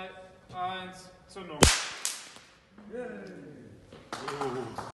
3, 1, zur Nummer. Yeah. Oh.